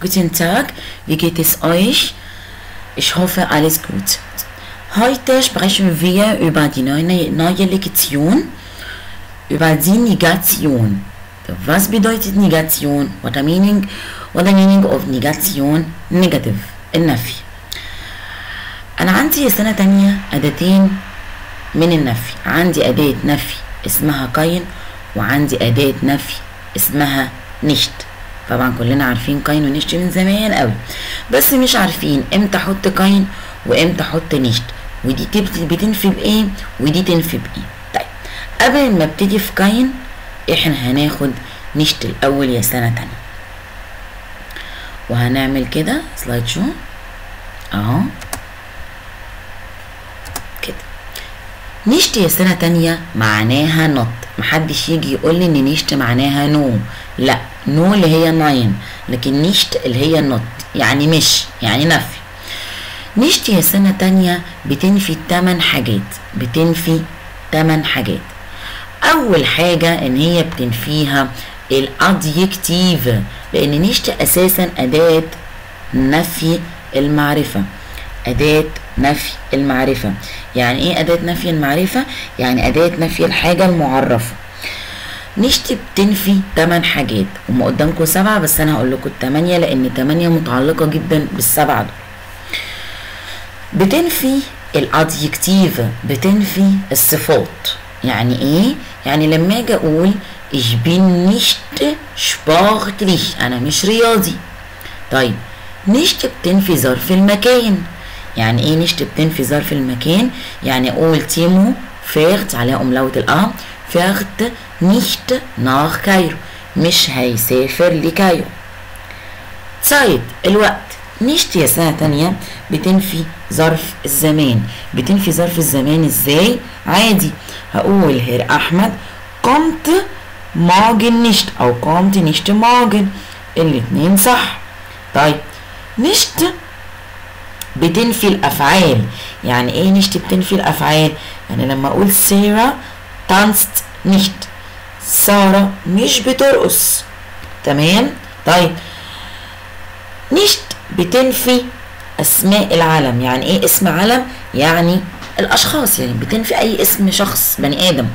Guten Tag, wie geht es euch? Ich hoffe, alles gut. Heute sprechen wir über die neue, neue Lektion, über die Negation. Was bedeutet Negation? What the meaning, what the meaning of negation? Negative, النفي. أنا عندي سنة تانية أداتين من النفي عندي أداة نفي اسمها قين وعندي أداة نفي اسمها نشت طبعا كلنا عارفين قين ونشت من زمان قوي. بس مش عارفين إمتى أحط قين وامتى أحط نشت. ودي بتنفي بإيه؟ ودي تنفي بإيه؟ طيب قبل ما ابتدي في قين إحنا هناخد نشت الأول يا سنة تانية. وهنعمل كده سلايد شو أهو كده nicht سنة تانية. معناها not. محدش يجي يقول لي إن nicht معناها no. لا no اللي هي nein لكن nicht اللي هي not. يعني مش يعني نفي. nicht يا سنة تانية بتنفي تمن حاجات. بتنفي تمن حاجات. أول حاجة إن هي بتنفيها ال Adjektiv. لأن nicht أساسا أداة نفي المعرفة. أداة نفي المعرفة. يعني إيه أداة نفي المعرفة؟ يعني أداة نفي الحاجة المعرفة. نشت بتنفي 8 حاجات. هم قدامكم سبعة بس أنا هقول لكم التمانية لأن تمانية متعلقة جدا بالسبعة دول. بتنفي الادجكتيف بتنفي الصفات. يعني إيه؟ يعني لما أجي أقول ich bin nicht sportlich أنا مش رياضي. طيب نشت بتنفي ظرف المكان. يعني إيه نشت بتنفي ظرف المكان؟ يعني أقول تيمو فيرت عليها املاوة الاه فيرت nicht nach كايرو مش هيسافر لكايرو. زايد الوقت. نشت يا سنة تانية بتنفي ظرف الزمان. بتنفي ظرف الزمان إزاي؟ عادي. هقول هير أحمد قمت morgen nicht أو قمت nicht morgen الاتنين صح. طيب نشت بتنفي الأفعال. يعني إيه نشت بتنفي الأفعال؟ يعني لما أقول سارة tanzt nicht سارة مش بترقص. تمام؟ طيب. نشت بتنفي أسماء العالم. يعني إيه اسم علم يعني الأشخاص. يعني بتنفي أي اسم شخص بني آدم.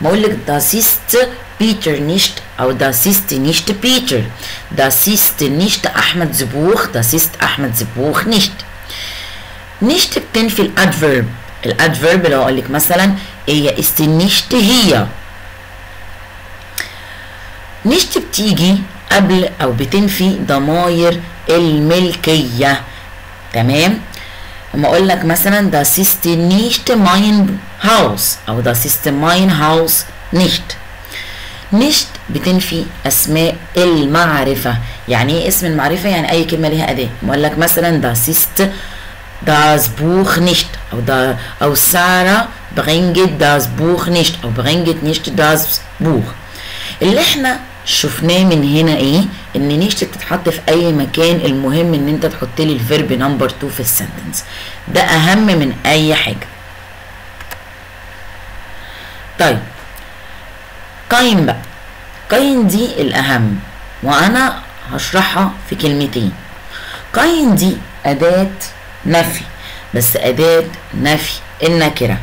ما أقول لك ist Peter nicht أو nicht Peter. Das ist nicht أحمد زبوخ ist أحمد زبوخ nicht nicht بتنفي الادفيرب الادفيرب لو أقول لك مثلا هي ist هي نشت بتيجي قبل أو بتنفي ضماير الملكية تمام لما أقول لك مثلا das ist nicht mein Haus أو das ist mein Haus nicht. Nicht بتنفي اسماء المعرفة يعني إيه اسم المعرفة يعني اي كلمة ليها اداة بقول لك مثلا das ist das Buch nicht. أو سارة bringt das Buch nicht أو bringt nicht das Buch. اللي إحنا شفناه من هنا إيه ان nicht بتتحط في اي مكان المهم ان انت تحط لي ال verb number 2 في ال sentence ده اهم من اي حاجة طيب kein بقى kein دي الاهم وأنا هشرحها في كلمتين kein دي اداه نفي. بس أداة نفي النكرة.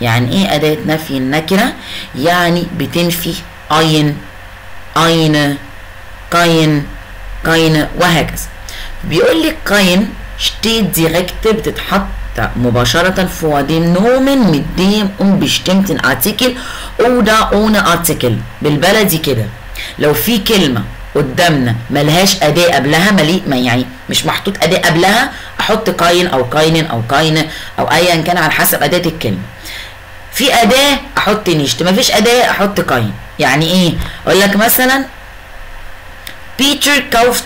يعني إيه أداة نفي النكرة؟ يعني بتنفي اين eine kein keine وهكذا. بيقول لك kein steht direkt بتتحط مباشرة vor dem Nomen mit dem unbestimmten Artikel oder ohne Artikel بالبلدي كده. لو في كلمة قدامنا. ملهاش أداة قبلها ملي ما يعني مش محطوط أداة قبلها. أحط kein أو keinen أو keine أو أيا كان على حسب أداة الكلمة. في أداة أحط nicht مفيش أداة أحط kein يعني إيه؟ أقول لك مثلا بيتر kauft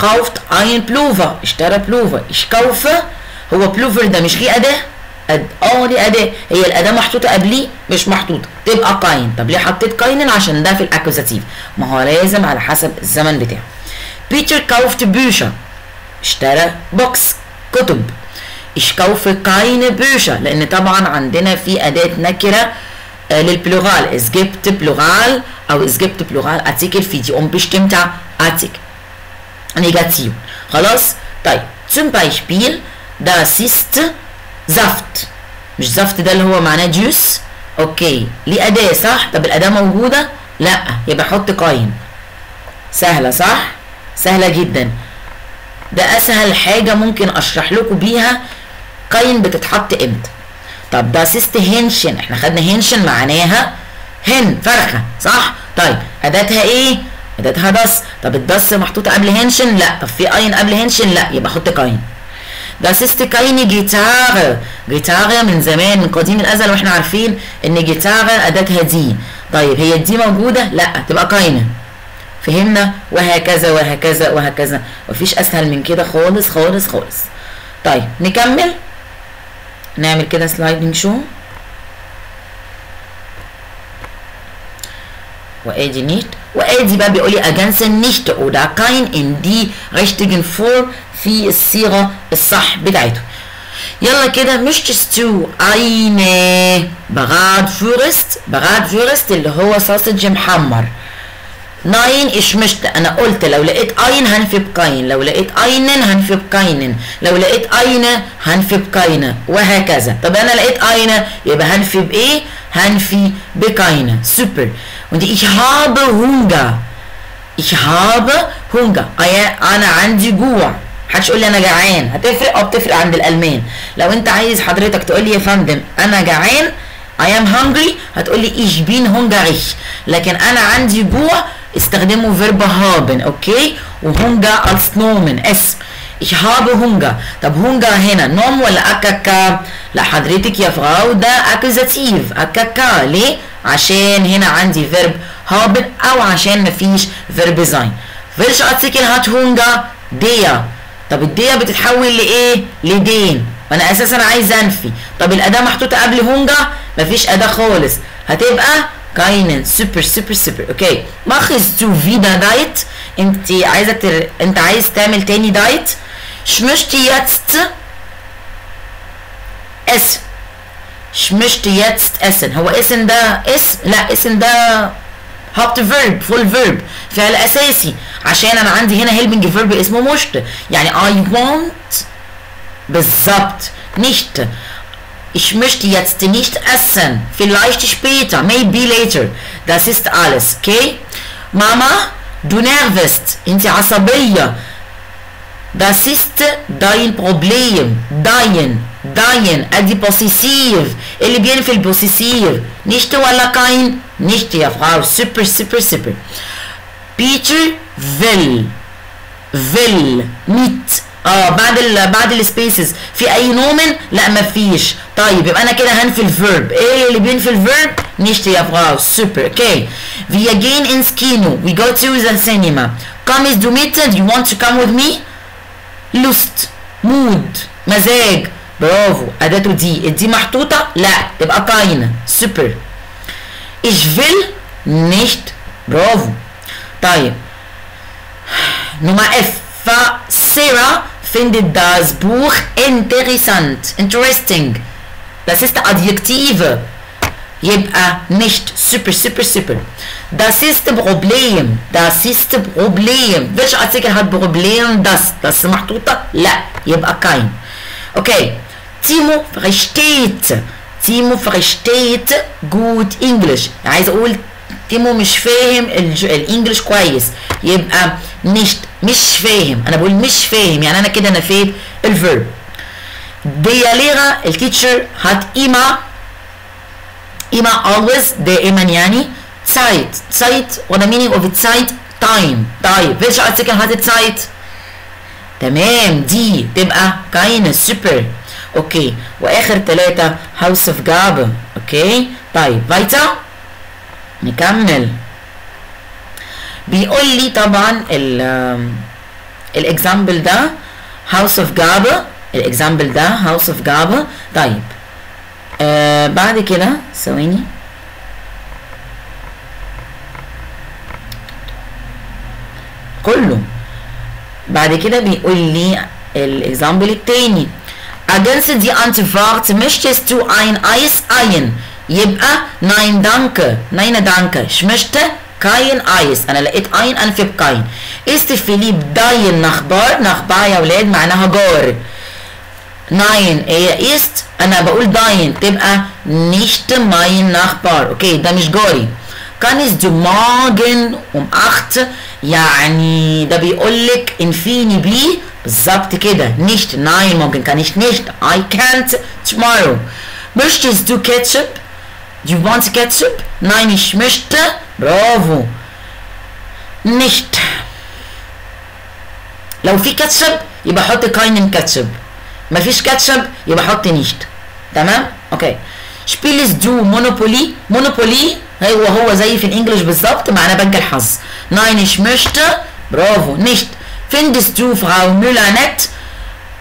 kauft ein Pullover اشترى بلوفر ich kaufe؟ هو بلوفر ده مش ليه أداة؟ أد... آه ليه أداة. هي الأداة محطوطة قبليه مش محطوطة. تبقى kein. طب ليه حطيت keinen عشان ده في ال Akkusativ. ما هو لازم على حسب الزمن بتاعه. بيتر كوفت بوشة اشترى بوكس كتب. kaufe keine Bücher لأن طبعا عندنا في نكرة äh, للبلورال es gibt Plural أو es gibt Plural Artikel für die unbestimmte Artikel Negation خلاص؟ طيب. Zum Beispiel das ist Saft مش زفت ده اللي هو معناه جوس؟ أوكي. ليه أداة صح؟ طب الأداة موجودة؟ لا. يبقى حط kein سهلة صح؟ سهلة جدا. ده أسهل حاجة ممكن أشرح لكم بيها kein بتتحط إمتى. طب das ist Hähnchen. إحنا خدنا Hähnchen معناها hen فرخة. صح؟ طيب. أداتها إيه؟ أداتها das. طب ال das محطوطة قبل Hähnchen؟ لا. طب في ein قبل Hähnchen؟ لا. يبقى حط kein Ist keine Gitarre. Gitarre من زمان من قديم الأزل وإحنا عارفين إن جيتارة أداتها دي. طيب هي دي موجودة؟ لأ تبقى قاينة. فهمنا؟ وهكذا وهكذا وهكذا. مفيش أسهل من كده خالص خالص خالص. طيب نكمل. نعمل كده سلايدنج شو. وأدي nicht وأدي بقى بيقول لي ergänzen nicht oder kein in die richtigen Form في الصيغة الصح بتاعته. يلا كده möchtest du eine Bratwurst Bratwurst اللي هو sausage محمر. nein möchte أنا قلت لو لقيت ein هنفي ب kein لو لقيت einen هنفي ب keinen لو لقيت eine هنفي ب keine وهكذا. طب أنا لقيت eine يبقى هنفي بإيه؟ هنفي ب keine super und ich habe Hunger ich habe Hunger أنا عندي جوع. محدش يقول لي أنا جعان. هتفرق آه بتفرق عند الألمان. لو أنت عايز حضرتك تقول لي يا فندم أنا جعان I am hungry هتقول لي ich bin hungrig لكن أنا عندي جوع استخدموا verb haben okay؟ و Hunger als Nomen اسم. ich habe Hunger طب Hunger هنا Nom ولا Akk؟ لا حضرتك يا Frau ده Akkusativ Akk. ليه؟ عشان هنا عندي verb haben أو عشان مفيش verb sein welche Artikel hat Hunger? Der. طب ال der بتتحول لإيه؟ ل den. وأنا أساسا عايز أنفي. طب الأداة محطوطة قبل هونجا؟ مفيش أداة خالص. هتبقى keinen super super super. okay. Machst du wieder Diät. انت عايزة تر... انت عايز تعمل تاني diet. Ich möchte jetzt ess Ich möchte jetzt essen. هو essen ده اسم؟ لا essen ده Hauptverb Vollverb فعل اساسي عشان أنا عندي هنا helping verb اسمه möchte يعني I want بالظبط nicht ich möchte jetzt nicht essen vielleicht später maybe later das ist alles okay Mama du nervst انت عصبية das ist dein Problem dein داين أدي بوسيسيف اللي بين في البوسيسيف نيشت ولا كاين؟ نيشت يا فغار. سوبر سوبر سوبر. بيتر فيل. فيل. ميت. آه بعد ال بعد السبيسز في أي نومن؟ لا ما فيش. طيب يبقى أنا كده هنفي الفيرب إيه اللي بين في الفيرب نيشت يا فغار. سوبر. أوكي. في اجين ان سكينو وي جو تو ذا سينما Kommst du mit do you want to come with me Lust mood مزاج. برافو اداته دي الدي محطوطه لا تبقى قاينه super ich will nicht برافو طيب Nummer F Sarah findet das Buch interessant interesting das ist Adjektive يبقى nicht super super super das ist Problem das ist Problem welche Artikel hat Problem das das محطوطة لا يبقى kein okay Timo versteht Timo versteht gut Englisch عايز أقول Timo مش فاهم ال English كويس. يبقى مش مش فاهم. أنا بقول مش فاهم. يعني أنا كده نفيت ال verb der Lehrer ال teacher hat immer immer always دائما يعني Zeit Zeit what's the meaning of Zeit time time welche Artikel hat Zeit تمام die تبقى keine super okay وآخر ثلاثة Hausaufgabe okay طيب weiter نكمل. بيقول لي طبعا ال ال example ده Hausaufgabe ال example ده Hausaufgabe طيب. آه بعد كده ثواني. كله. بعد كده بيقول لي ال example التاني. Ergänze die Antwort, möchtest du ein Eis ein? يبقى nein danke nein danke ich möchte kein Eis أنا لقيت ein أنفي ب kein ist Philipp dein Nachbar Nachbar يا ولاد معناها جار nein هي ist أنا بقول dein تبقى nicht mein Nachbar okay ده مش جاري kannst du morgen um 8 يعني ده بيقول لك انفيني بي بالظبط كده nicht nein morgen kann ich nicht. I can't tomorrow. Möchtest du Ketchup? Do you want Ketchup? Nein ich möchte برافو nicht. لو في كاتشب يبقى حط كاينن كاتشب مفيش كاتشب يبقى حط نيشت تمام okay Spielst du Monopoly Monopoly هو هو زي في ال English بالظبط معناه بنك الحظ nein ich möchte برافو nicht. findest du Frau Müller nett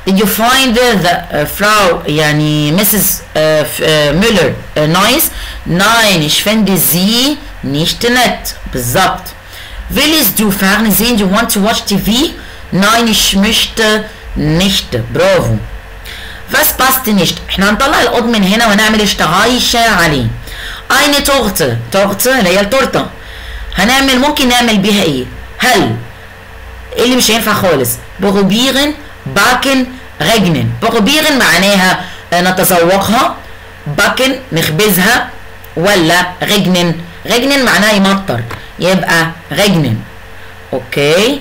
Did you find the uh, Frau يعني Mrs. Uh, uh, Müller uh, nice? Nein, ich finde sie nicht nett. بالظبط. Willst du Fernsehen? You want to watch TV? Nein, ich möchte nicht. برافو. Was passt nicht? احنا هنطلع القط من هنا ونعمل اشتغايشة عليه. Eine Torte. Torte اللي هي التورتة. هنعمل ممكن نعمل بيها ايه؟ هل إيه اللي مش هينفع خالص؟ probieren backen regnen. probieren معناها نتذوقها. backen نخبزها ولا regnen. regnen معناها يمطر. يبقى regnen. okay؟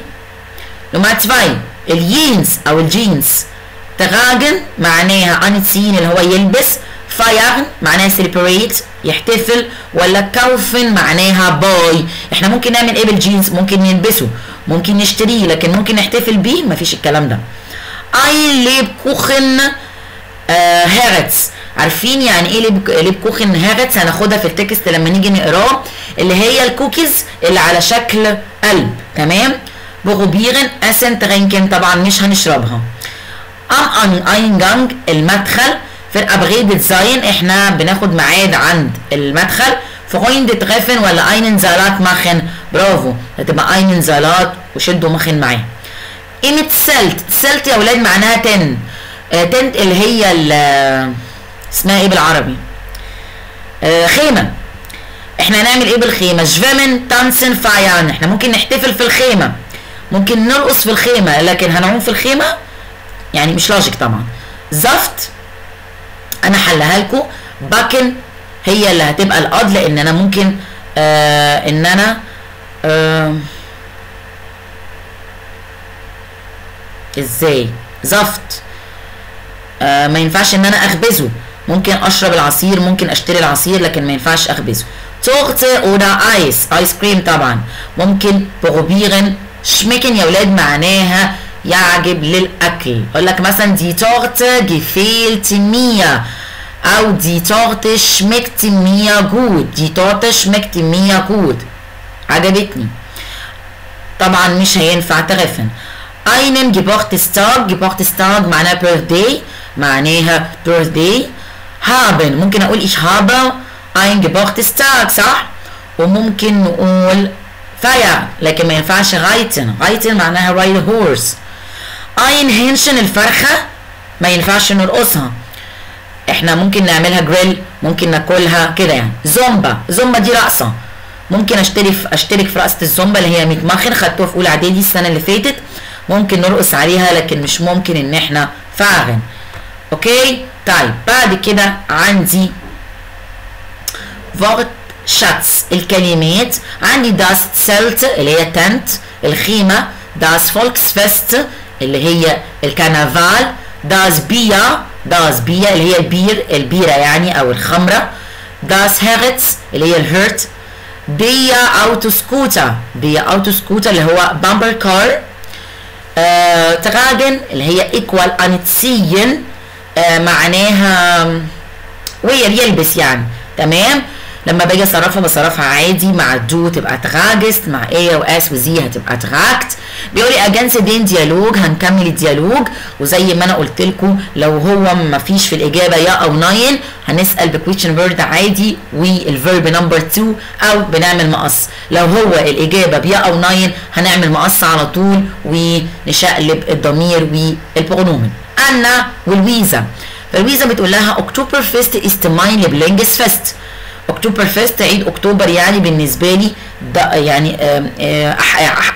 نمرة 2 الجينز أو الجينز tragen معناها anziehen اللي هو يلبس feiern معناها celebrate يحتفل ولا kaufen معناها buy إحنا ممكن نعمل إيه بالجينز ممكن نلبسه ممكن نشتريه لكن ممكن نحتفل بيه مفيش الكلام ده. Ein Lebkuchenherz عارفين يعني إيه Leb, Lebkuchenherz هناخدها في ال text لما نيجي نقراه اللي هي الكوكيز اللي على شكل قلب. تمام؟ probieren essen trinken طبعا مش هنشربها. am Eingang المدخل. verabredet sein إحنا بناخد ميعاد عند المدخل. Freunde treffen ولا einen Salat machen برافو. هتبقى einen Salat وشدوا machen معاها im Zelt. Zelt يا أولاد معناها tent. آه tent اللي هي اسمها إيه بالعربي؟ آه خيمة. إحنا هنعمل إيه بالخيمة؟ schwimmen tanzen feiern. إحنا ممكن نحتفل في الخيمة. ممكن نرقص في الخيمة لكن هنعوم في الخيمة؟ يعني مش logic طبعا. Saft. أنا حلها لكم. backen. هي اللي هتبقى ال odd لأن أنا ممكن آه إن أنا آه إزاي؟ Saft. آه ما ينفعش إن أنا أخبزه. ممكن أشرب العصير ممكن أشتري العصير لكن ما ينفعش أخبزه. Torte oder Eis آيس كريم طبعا. ممكن probieren schmecken يا ولاد معناها يعجب للأكل. أقول لك مثلا die Torte gefällt mir أو die Torte schmeckt mir gut die Torte schmeckt mir gut. عجبتني طبعا مش هينفع treffen einen Geburtstag Geburtstag معناها birthday معناها birthday. Haben ممكن أقول ich habe ein Geburtstag صح وممكن نقول feiern لكن ما ينفعش reiten reiten معناها ride horse ein Hähnchen الفرخة ما ينفعش نرقصها إحنا ممكن نعملها جريل ممكن ناكلها كده يعني. زومبا زومبا دي رقصة. ممكن أشتري في اشترك في رقصة الزومبا اللي هي mitmachen خدتوها في أولى إعدادي السنة اللي فاتت. ممكن نرقص عليها لكن مش ممكن إن إحنا fahren okay؟ طيب بعد كده عندي Wortschatz الكلمات. عندي das Zelt اللي هي tent الخيمة. das Volksfest اللي هي الكرنفال. das Bier das Bier اللي هي ال beer البيرة يعني أو الخمرة. das Herz اللي هي ال heart der Autoscooter. der Autoscooter اللي هو bumper car. آه tragen اللي هي equal anziehen آه معناها wear يلبس يعني. تمام؟ لما باجي اصرفها بصرفها عادي مع du تبقى trägst مع er و es و sie هتبقى trägt بيقول لي Ergänze den Dialog هنكمل ال dialogue وزي ما أنا قلت لكم لو هو ما فيش في الإجابة ja أو nein هنسأل ب question word عادي وال verb نمبر 2 أو بنعمل مقص. لو هو الإجابة ب ja أو nein هنعمل مقص على طول ونشقلب الضمير وال Pronomen أنا ولويزا فلويزا بتقول لها Oktoberfest ist mein Lieblingsfest Oktoberfest عيد أكتوبر يعني بالنسبة لي ده يعني آه،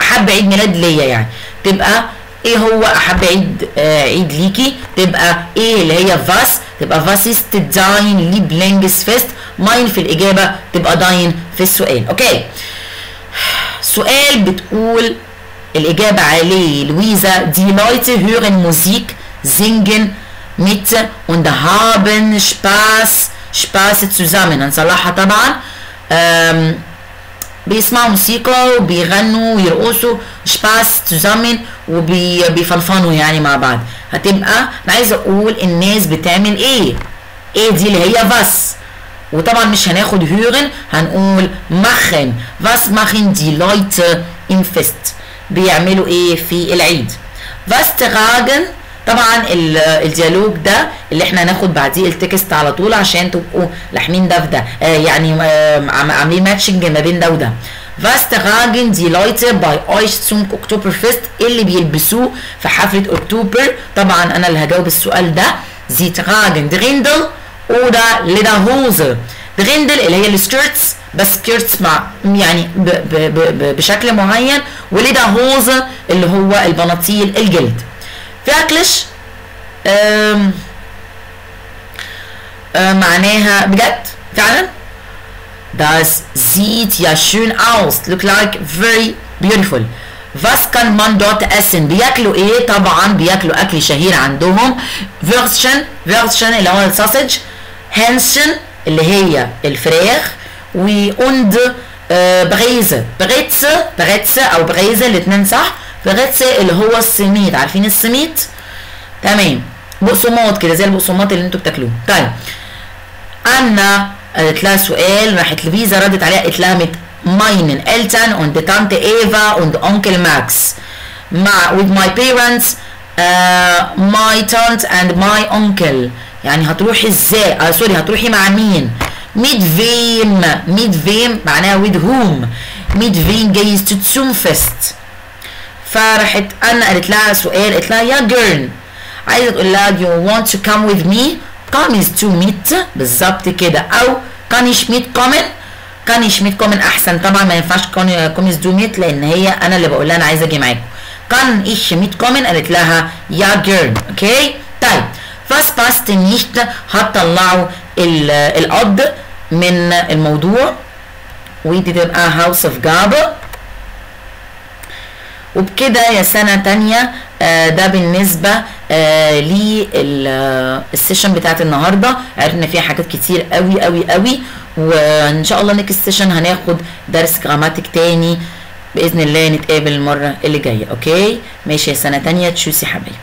أحب عيد ميلاد ليا يعني. تبقى إيه هو أحب عيد آه، عيد ليكي؟ تبقى إيه اللي هي was؟ تبقى was ist dein Lieblingsfest mein في الإجابة؟ تبقى dein في السؤال. okay. سؤال بتقول الإجابة عليه لويزا die Leute hören Musik singen mit und haben Spaß Spaß zusammen هنصلحها طبعا بيسمعوا موسيقى وبيغنوا ويرقصوا Spaß zusammen وبيفنفنوا يعني مع بعض هتبقى أنا عايزه أقول الناس بتعمل إيه إيه دي اللي هي was وطبعا مش هناخد hören هنقول machen machen. Die Leute im Fest بيعملوا إيه في العيد was tragen طبعا ال- ال dialogue ده اللي إحنا هناخد بعديه ال text على طول عشان تبقوا لاحمين ده في ده. آه يعني آه عاملين matching ما بين ده وده. Was tragen die Leute bei euch zum Oktoberfest اللي بيلبسوه في حفلة أكتوبر. طبعا أنا اللي هجاوب السؤال ده. Sie tragen Dirndl oder Lederhose. Dirndl اللي هي ال skirts بس skirts مع يعني ب ب ب بشكل معين و Lederhose اللي هو البناطيل الجلد. wirklich أم أم معناها بجد فعلا Das sieht ja schön aus. Look like very beautiful. Was kann man dort essen؟ بياكلوا إيه؟ طبعا بياكلوا أكل شهير عندهم Würstchen Würstchen اللي هو ال sausage Hähnchen اللي هي الفراخ und Breze Brezel Brezel أو Breze الاثنين صح Brezel اللي هو السميط عارفين السميط؟ تمام. بقسماط كده زي البقسماط اللي أنتوا بتاكلوه طيب. أنا قالت لها سؤال راحت لفيزا ردت عليها. Mit meinen Eltern und Tante Eva und Onkel Max. مع with my parents uh, my aunt and my uncle. يعني هتروحي إزاي؟ آه سوري هتروحي مع مين؟ Mit wem mit wem معناها with whom. Mit wem gehst du zum Fest فراحت أنا قالت لها سؤال قالت لها يا جيرل عايزه تقول لها you want to come with me. Come is to meet بالظبط كده. أو kann ich mitkommen kann ich mitkommen أحسن؟ طبعا ما ينفعش is to meet لأن هي أنا اللي بقول لها أنا عايزة أجي معاكم. Kann ich mitkommen قالت لها يا girl okay طيب. Was passt nicht هتطلعوا ال- ال odd من الموضوع. ودي تبقى Hausaufgabe وبكده يا سنة تانية آه، ده بالنسبة آه، لل session بتاعت النهاردة. عرفنا فيها حاجات كتير قوي قوي قوي وإن شاء الله next session هناخد درس Grammatik تاني. بإذن الله نتقابل المرة اللي جاية okay؟ ماشي يا سنة تانية. Tschüssi حبايبي.